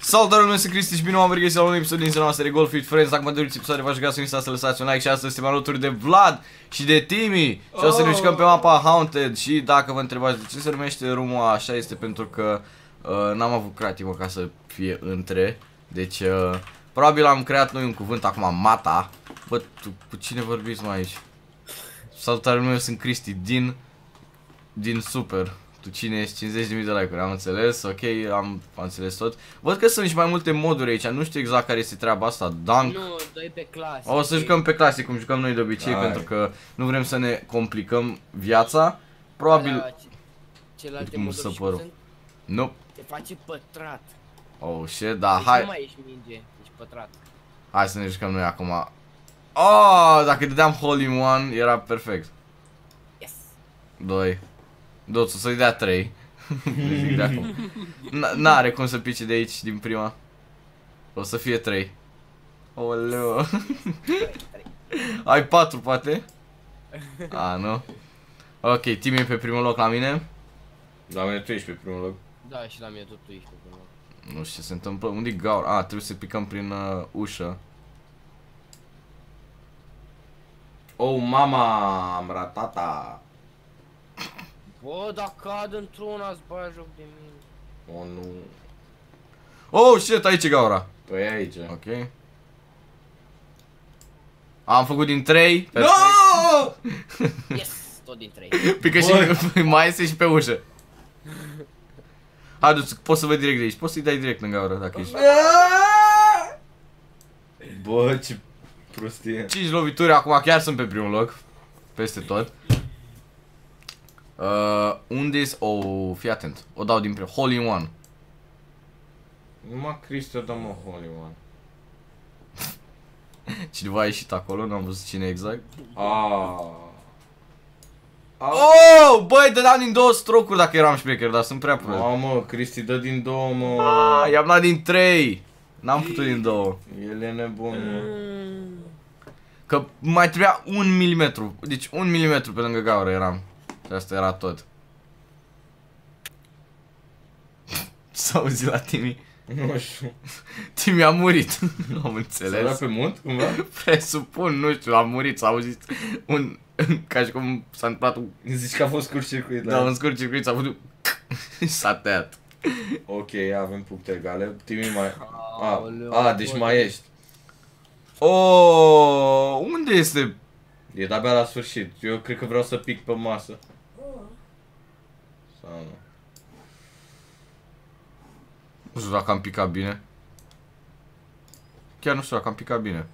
Salutare lume, sunt Cristi și bine m-am regăsit la un episod din noastră de Golf Fit Friends. Dacă mă doriți episoade, v-aș ruga să nu să lăsați un like și astăzi suntem alături de Vlad și de Timi. Și o să ne jucăm pe mapa Haunted și dacă vă întrebați de ce se numește rumul așa este pentru că uh, n-am avut creativă ca să fie între. Deci uh, probabil am creat noi un cuvânt acum, mata. Bă, tu, cu cine vorbiți mai aici? Salutare lume, eu sunt Cristi din, din Super tu cine ești? 50.000 de like-uri, am înțeles, ok, am, am înțeles tot. Văd că sunt și mai multe moduri aici, nu știu exact care este treaba asta, Dunk. Nu, doi pe clasic. O să jucăm pe clasic, cum jucăm noi de obicei, Hai. pentru că nu vrem să ne complicăm viața. Probabil... Alea, ce- Celelalte Cum moduri să și pără. sunt, Nu. te face pătrat. Oh, shit, da, Deci hai, nu mai ești minge, ești pătrat. hai să ne jucăm noi acum. Oh, dacă dădeam hole in one, era perfect. Yes! 2. Doțu, să-i dea 3. zic de acum. N- N-are cum să pice de aici din prima. O să fie 3. Oleo. Ai 4 poate? A, nu. Ok, Tim e pe primul loc la mine. La mine tu ești pe primul loc. Da, și la mine tot tu ești pe primul. Nu știu ce se întâmplă. Unde-i gaur? A, trebuie să picăm prin uh, ușă. Oh, mama, am ratata. Bă, dacă cad într-una, îți bagi joc de mine. Oh, nu. Oh, shit, aici e gaura. Păi aici. Ok. Am făcut din 3. No! Yes! Tot din trei. Pică și mai este și pe ușă. Hai, du poți să văd direct de aici. Poți să-i dai direct în gaură dacă ești. Bă, ce prostie. 5 lovituri, acum chiar sunt pe primul loc. Peste tot. Uh, unde is Oh, fii atent. O dau din primul. Hole in one. Numai Cristi o dă mă Holy One. Cineva a ieșit acolo, n-am văzut cine exact. Ah. Ah. Oh, băi, dădeam din două strocuri dacă eram șmecher, dar sunt prea prost. Mamă, Cristi dă din două, mă. Ah, i-am dat din 3. N-am putut din două. El e nebun, mă. Că mai trebuia un milimetru. Deci un milimetru pe lângă gaură eram. Și asta era tot. S-a auzit la Timi. Nu știu. Timi a murit. Nu am S-a dat înțeles. pe munt, cumva? Presupun, nu știu, a murit, s-a auzit un... Ca și cum s-a întâmplat un... Zici că a fost scurt circuit la Da, un scurt circuit, s-a făcut... S-a tăiat. Ok, avem puncte egale. Timi mai... Aoleu, A, a, deci bă. mai ești. Oh, unde este? E de-abia la sfârșit. Eu cred că vreau să pic pe masă. Sau nu. Nu știu dacă am picat bine. Chiar nu știu dacă am picat bine.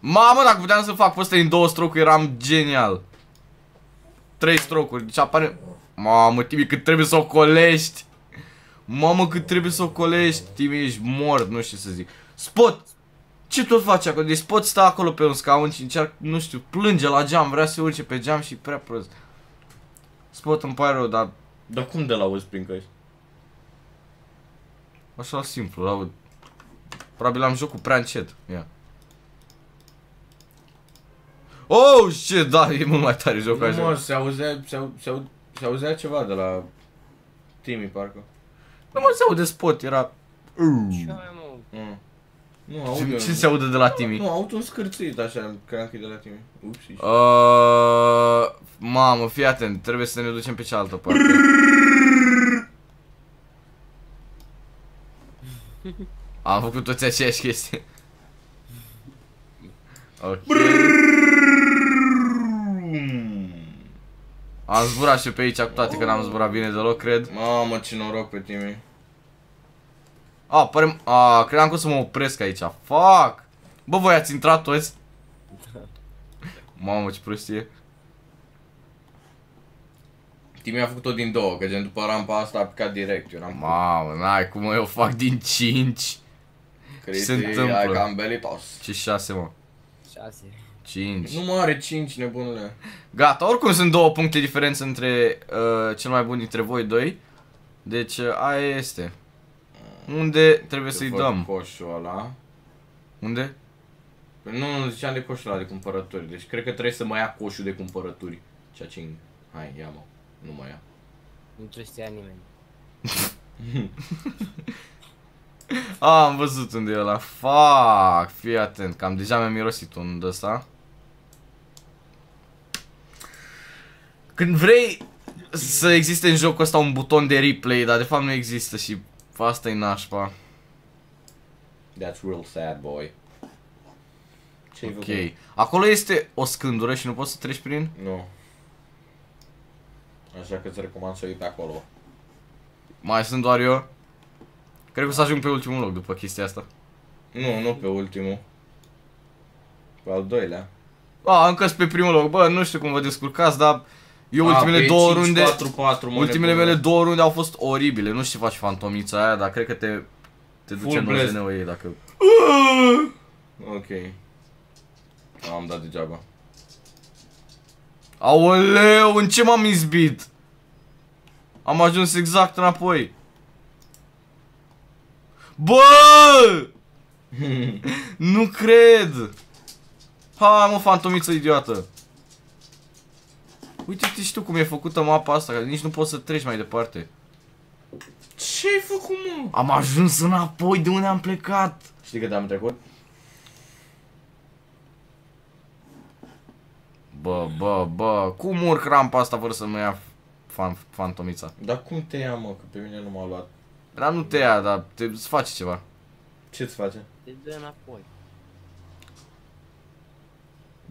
Mamă, dacă puteam să fac pe ăsta din două strocuri, eram genial. Trei strocuri, deci apare... Mamă, Timi, cât trebuie să o colești. Mamă, cât trebuie să o colești. Timi, ești mort, nu știu ce să zic. Spot! Ce tot faci acolo? Deci Spot stă acolo pe un scaun și încearcă, nu știu, plânge la geam, vrea să se urce pe geam și e prea prost. Spot îmi pare rău, dar Dar cum de la auzi prin căști? Așa simplu, la Probabil am jocul prea încet. Ia. Oh, shit, da, e mult mai tare jocul Nu mă, așa. se auzea, se, au, se, au, se auzea ceva de la Timi, parcă. Nu mă se aude spot, era... Ce mai mă? Mm. Nu, aud Ce, ce se aude de la Timi? Nu, aud un scârțit așa, cream că e de la Timi. Ups, Uh, mamă, fii atent, trebuie să ne ducem pe cealaltă parte. Am făcut toți aceeași chestie. Ok. Am zburat și pe aici cu toate că n-am zburat bine deloc, cred. Mamă, ce noroc pe Timi. A, pare... A, credeam că o să mă opresc aici. Fuck! Bă, voi ați intrat toți? Mamă, ce prostie. Timi a făcut-o din două, că gen după rampa asta a picat direct. Eu eram Mamă, n-ai cum eu fac din 5. Cristi, se întâmplă? ai cam belitos. Ce 6, mă? Șase. 5. Nu mă are 5, nebunule. Gata, oricum sunt două puncte diferență între uh, cel mai bun dintre voi doi. Deci uh, aia este. Unde trebuie să-i văd dăm? coșul ăla. Unde? Păi nu, nu ziceam de coșul ăla de cumpărături. Deci cred că trebuie să mai ia coșul de cumpărături. Ceea ce Hai, ia mă. Nu mai ia. Nu trebuie să ia nimeni. A, am văzut unde e ăla. Fuck, fii atent, cam deja mi-a mirosit un de ăsta. Când vrei să existe în jocul ăsta un buton de replay, dar de fapt nu există și asta e nașpa. That's real sad, boy. Ce-ai Ok. făcut? Acolo este o scândură și nu poți să treci prin? Nu. Așa că îți recomand să o iei pe acolo. Mai sunt doar eu. Cred că o să ajung pe ultimul loc după chestia asta. Nu, nu pe ultimul. Pe al doilea. A, încă sunt pe primul loc. Bă, nu știu cum vă descurcați, dar eu A, ultimele pe două 5, runde... 4, 4, mă ultimele nebună. mele două runde au fost oribile. Nu știu ce faci fantomița aia, dar cred că te... Te duce Full în blast. OZN-ul ei dacă... Ok. Am dat degeaba. Aoleu, în ce m-am izbit? Am ajuns exact înapoi. Bă! nu cred! Ha, mă, fantomiță idiotă. Uite-te și tu cum e făcută mapa asta, că nici nu poți să treci mai departe. Ce-ai făcut, mă? Am ajuns înapoi de unde am plecat. Știi că te-am trecut? Bă, bă, bă, cum urc rampa asta fără să mă ia fan, fantomița? Dar cum te ia, mă? Că pe mine nu m-a luat. Dar nu te ia, dar te îți face ceva. Ce-ți face? Te dă înapoi.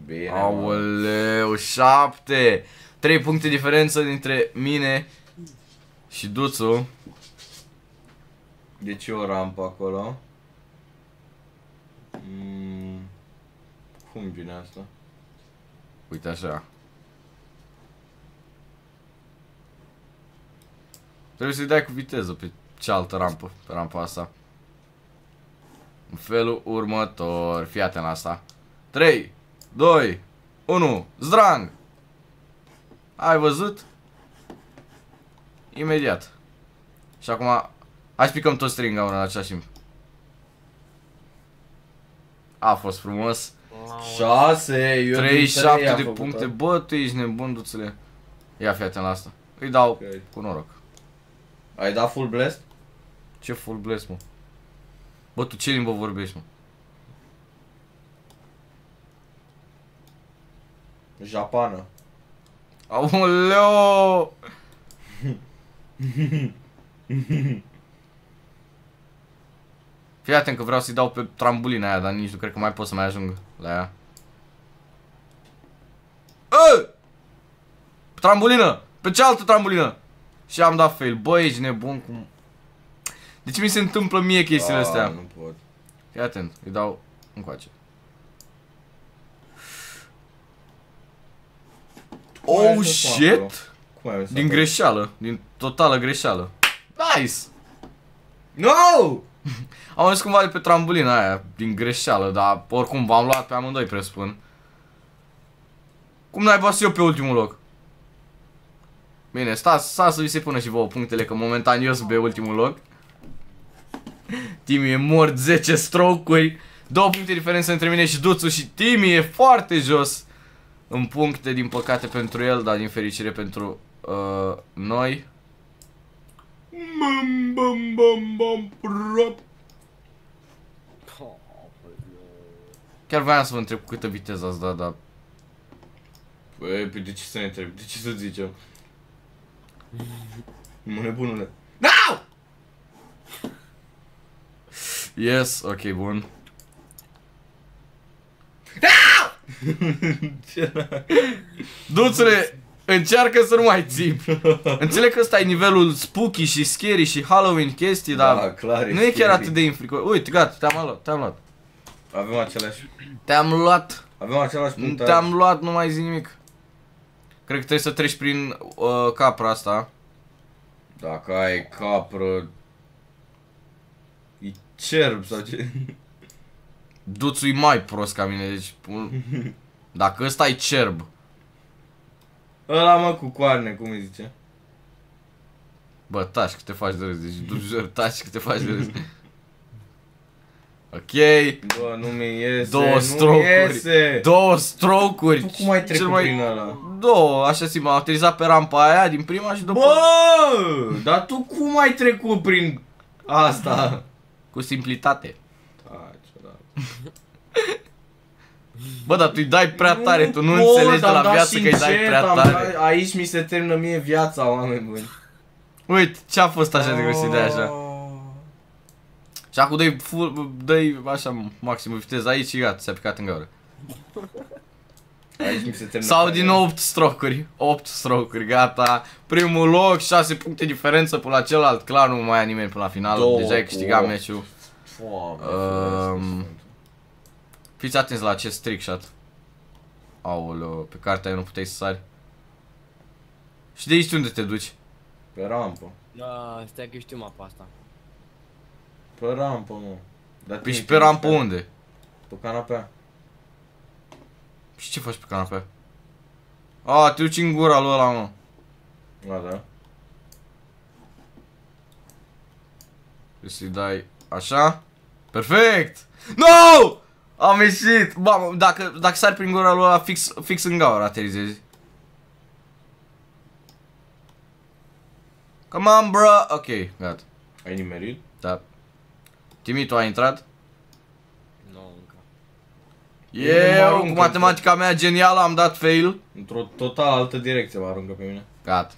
Bine, mă. Aoleu, șapte! Trei puncte diferență dintre mine și Duțu. Deci e o rampă acolo. Mm, cum vine asta? Uite așa. Trebuie să-i dai cu viteză pe cealaltă rampă, pe rampa asta. În felul următor. Fii atent la asta. 3, 2, 1, zdrang! Ai văzut? Imediat. Și acum, hai să picăm toți string în același timp. A fost frumos. Aoleu. 6, eu 37 din trei am de făcut puncte. asta. Bă, tu ești nebun, duțule. Ia fii atent la asta. Îi dau Ok. cu noroc. Ai dat full blast? Ce full blast, mă. Bă, tu ce limbă vorbești, mă? Japană. Aoleo! Fii atent că vreau să-i dau pe trambulina aia, dar nici nu cred că mai pot să mai ajung la ea. Ă! Trambulină! Pe cealaltă trambulină! Și am dat fail. Bă, ești nebun cum... De ce mi se întâmplă mie chestiile Ah, astea? Nu pot. Fii atent, îi dau încoace. Cum ai Oh ajuns până acolo? shit! Cum ai mers Din acolo? greșeală, din totală greșeală. Nice! No! Am mers cumva de pe trambulina aia, din greșeală, dar oricum v-am luat pe amândoi, presupun. Cum n-ai bas eu pe ultimul loc? Bine, stați, stați să vi se pună și vouă punctele, că momentan eu sunt pe ultimul loc. Timi e mort 10 stroke-uri. Două puncte diferență între mine și Duțu și Timi e foarte jos în puncte, din păcate pentru el, dar din fericire pentru uh, noi. Bam, bam, bam, bam, prop. Aoleu. Chiar voiam să vă întreb cu câtă viteză ați dat, dar... Băi, pe de ce să ne întreb? De ce să zicem? Mă nebunule. Yes, ok, bun. Duțule, încearcă să nu mai țip. Înțeleg că ăsta e nivelul spooky și scary și Halloween chestii, dar Da, clar, nu e chiar scary. atât de infrico. Uite, gata, te-am luat, te-am luat. Avem același... Te-am luat, Avem același punct. te-am luat, nu mai zi nimic. Cred că trebuie să treci prin uh, capra asta. Dacă ai capră... E cerb sau ce? Duțul e mai prost ca mine, deci... Dacă ăsta e cerb, Ăla mă cu coarne, cum îi zice? Bă, taci că te faci de râs, deci du jur, taci că te faci de râs. Ok, Bă, nu mi iese, două nu stroke-uri, iese. două stroke-uri. Tu cum ai trecut Cel mai- prin ăla? Două, așa simt, m-am aterizat pe rampa aia din prima și după... Bă, dar tu cum ai trecut prin asta? Cu simplitate. Taci, da. Bă, dar tu îi dai prea tare, tu nu pot, înțelegi de am la dat viață că îi dai sincet, prea am tare. dat- Aici mi se termină mie viața, oameni buni. Uite, ce a fost așa de greu să dai așa? Oh. Și acum dai full, dai așa maximă viteză aici și gata, ți-a picat în gaură. Aici mi se termină. Sau cariera. din nou 8 strocuri, 8 strocuri, gata. Primul loc, 6 puncte diferență până la celălalt. Clar nu mai ia nimeni până la final, Două deja ai cu câștigat opt. meciul. Doamne, Um, um, Fiți atenți la acest trick shot. Aoleo, pe cartea aia nu puteai să sari. Și de aici unde te duci? Pe rampă. Da, stai că știu mapa asta. Pe rampă, mă. Dar Păi și tine pe rampă pe- unde? Pe canapea. Și ce faci pe canapea? A, te duci în gura lui ăla, mă. Da, da. Trebuie să-i dai așa. Perfect! No! Am ieșit! Mamă, dacă, dacă sari prin gura lui ăla, fix, fix în gaură aterizezi. Come on, bro! Ok, gata. Ai nimerit? Da. Timi, tu ai intrat? Nu, încă. Eu mă Eu, arunc cu matematica mea genială, am dat fail. Într-o total altă direcție mă aruncă pe mine. Gata.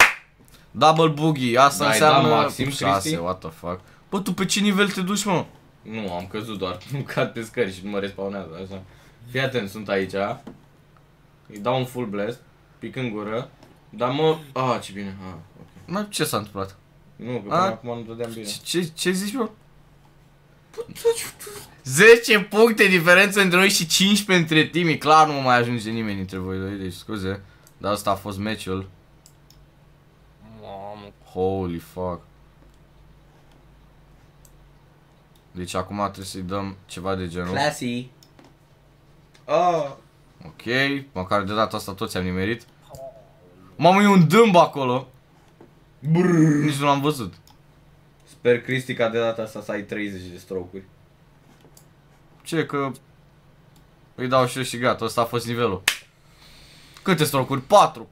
Double boogie, asta N-ai înseamnă... dat maxim, 6, Cristi? what the fuck. Bă, tu pe ce nivel te duci, mă? Nu, am căzut doar. Nu cad pe scări și nu mă respawnează, așa. Fii atent, sunt aici. Îi dau un full blast, pic în gură. Dar mă... Ah, ce bine. Ah, ok. Mă, ce s-a întâmplat? Nu, că până A? acum nu dădeam bine. Ce, ce, ce zici, bă? 10 puncte diferență între noi și 15 între Timi. Clar nu mai ajunge nimeni dintre voi doi, deci scuze. Dar asta a fost meciul. Mamă, Holy fuck. Deci acum trebuie să-i dăm ceva de genul. Classy. Ah. Ok, măcar de data asta toți am nimerit. Mamă, e un dâmb acolo. Brrr. Nici nu l-am văzut. Sper, Cristi, ca de data asta să ai 30 de strocuri. Ce, că... Îi dau și eu și gata, ăsta a fost nivelul. Câte strocuri? 4.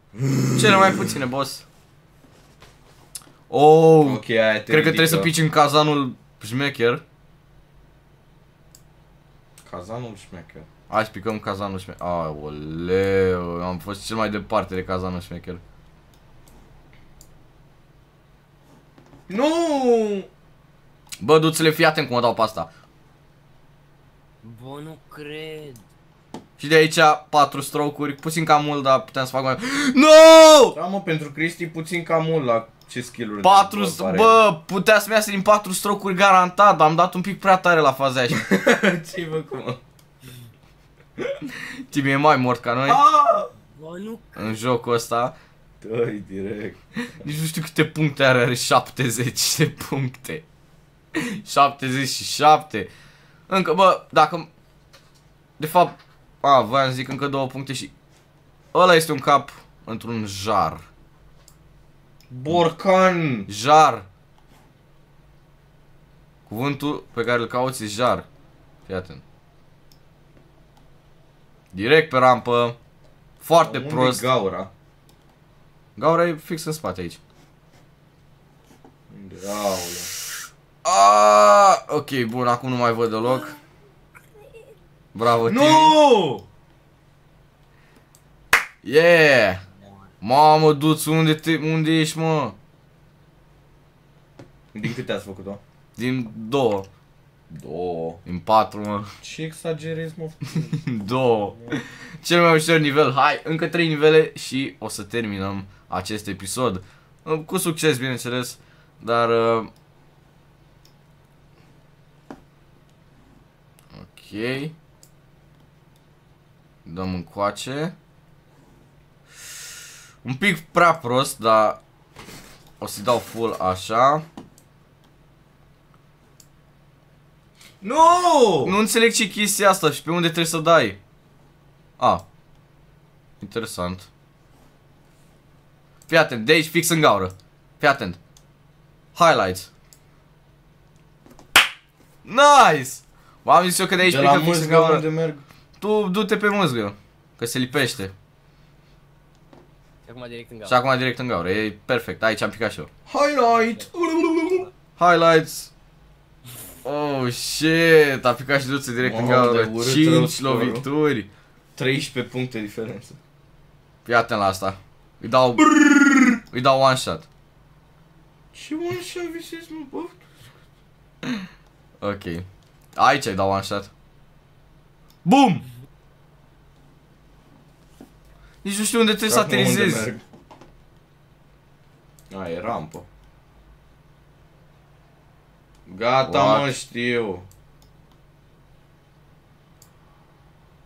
Cele mai puține, boss. Oh, Ok, aia te cred că trebuie să ridică. pici în cazanul șmecher. Cazanul șmecher. Hai să picăm cazanul șmecher. Aoleu, am fost cel mai departe de cazanul șmecher. Nu! Bă, du-ți-le, fii atent cum o dau pe asta. bă, nu cred. Și de aici 4 strocuri, puțin cam mult, dar puteam să fac mai... No! Da, mă, pentru Cristi puțin cam mult la ce skill-uri. 4, de pare. bă, putea să-mi iasă din 4 strocuri garantat, dar am dat un pic prea tare la faza aia și Ce-ai făcut, mă? Timi e mai mort ca noi Ah! Bă, nu în jocul ăsta. Dă-i direct. Nici nu știu câte puncte are, are 70 de puncte. 77. Încă, bă, dacă... De fapt, a, voiam să zic încă două puncte și... Ăla este un cap într-un jar. Borcan! Jar. Cuvântul pe care îl cauți e jar. Fii atent. Direct pe rampă. Foarte Unde-i prost. gaura? Gaura e fix în spate aici. Unde? Aoleu. Ah, ok, bun, acum nu mai văd deloc. Bravo, Timi. Nu! Yeah! Mamă, du-ți, unde, te, unde ești, mă? Din câte ați făcut-o? Din două. Două. Din patru, mă. Ce exagerezi, mă? două. Cel mai ușor nivel. Hai, încă trei nivele și o să terminăm acest episod. Uh, Cu succes, bineînțeles. Dar... Uh... Ok. Dăm încoace. Un pic prea prost, dar o să-i dau full așa. Nu! Nu înțeleg ce chestia asta și pe unde trebuie să dai. A. Interesant. Fii atent, de aici fix în gaură. Fii atent. Highlights. Nice! V-am zis eu că de aici De la pică fix în mâzgă gaură. unde merg? Tu du-te pe mâzgă. Că se lipește. Și acum direct în Și gaură. acum direct în gaură. E perfect. Aici am picat și eu. Highlight! Highlights. Oh, shit, a picat și duță direct în Mamă, gaură. de urât rău 5 scorul. lovituri. 13 puncte diferență. Fii atent la asta. Îi dau... Îi dau one shot. Ce mă așa visezi, mă, bă? Ok. Aici îi dau one shot. Boom! Nici nu știu unde trebuie să Acum unde aterizezi. merg? A, e rampă. Gata, What? mă, știu.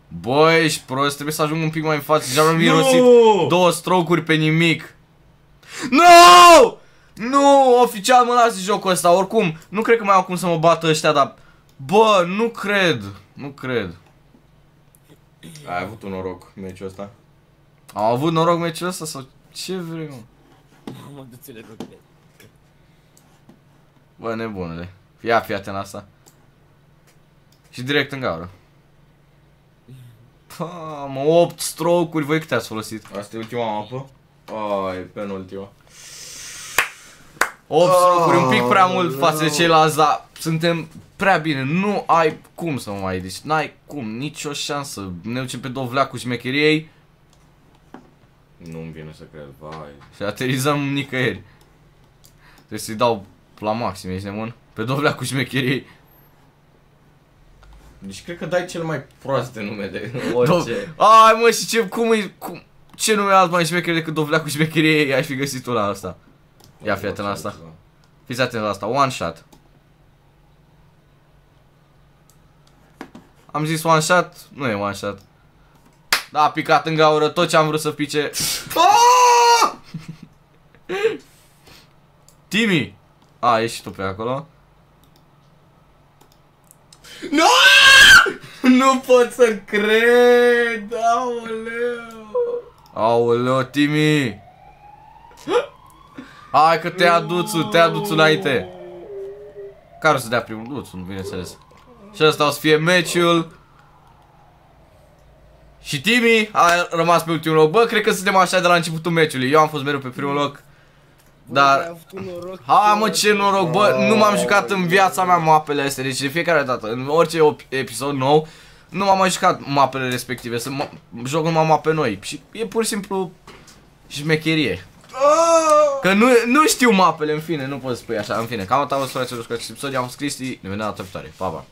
Bă, ești prost, trebuie să ajung un pic mai în față. Deja mi-am mirosit Nu! două strocuri pe nimic. No! Nu, oficial mă las de jocul ăsta. Oricum, nu cred că mai au cum să mă bată ăștia, dar... Bă, nu cred. Nu cred. Ai avut un noroc meciul ăsta. Am avut noroc meciul ăsta sau ce vrei, mă? Mamă, du-ți-le rugile. Bă, nebunule. Ia, fii atent la asta. Și direct în gaură. Pa, mă, 8 stroke-uri, voi câte ați folosit? Asta e ultima mapă? A, e penultima. 8 stroke-uri, un pic prea mult Aoleu. față de ceilalți, dar suntem prea bine. Nu ai cum să mă mai deci n-ai cum, nicio șansă. Ne ducem pe dovleacul șmecheriei Nu-mi vine să cred, vai. și aterizăm nicăieri. Trebuie să-i dau la maxim, ești nebun? Pe dovleacul șmecheriei. Deci cred că dai cel mai proast de nume de orice. Ai mă, și ce, cum e, cum, ce nume alt mai șmecher decât dovleacul șmecheriei ai fi găsit tu la asta? Ia fii atent la asta. Fiți atent la asta, one shot. Am zis one shot, nu e one shot. Da, a picat în gaură tot ce am vrut să pice. Ah! Timi! A, ești și tu pe acolo? Nu! Nu pot să cred! Aoleu! Aoleo, Timi! Hai că te aduțu, te aduțu înainte. Care o să dea primul? Duțu, bineînțeles. Și ăsta o să fie meciul. Și Timi a rămas pe ultimul loc. Bă, cred că suntem așa de la începutul meciului. Eu am fost mereu pe primul loc. Bă, Dar- ai avut un noroc. Ha, mă, ce noroc, bă, nu m-am jucat în viața mea mapele astea, deci de fiecare dată, în orice op- episod nou, nu m-am mai jucat mapele respective, să mă, joc numai mape noi și e pur și simplu șmecherie. Că nu, nu știu mapele, în fine, nu pot să spui așa, în fine, cam atât a fost fraților, că episod, am fost Cristi, ne vedem data viitoare, pa, pa.